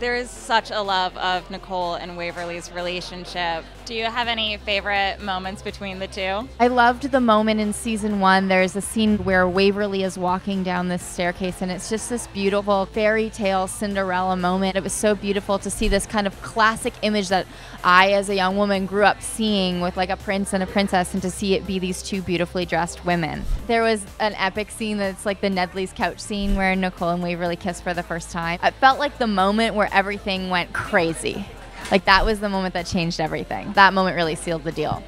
There is such a love of Nicole and Waverly's relationship. Do you have any favorite moments between the two? I loved the moment in season one. There's a scene where Waverly is walking down this staircase, and it's just this beautiful fairy tale Cinderella moment. It was so beautiful to see this kind of classic image that I, as a young woman, grew up seeing with like a prince and a princess, and to see it be these two beautifully dressed women. There was an epic scene that's like the Nedley's couch scene where Nicole and Waverly kiss for the first time. It felt like the moment where everything went crazy. Like that was the moment that changed everything. That moment really sealed the deal.